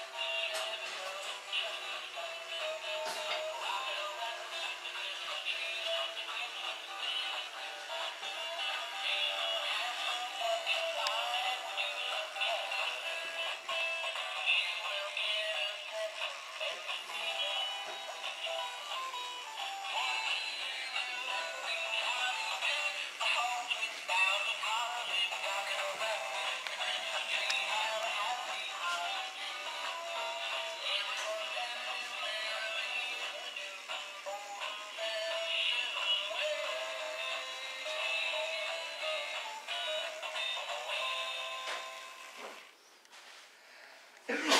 you Yeah.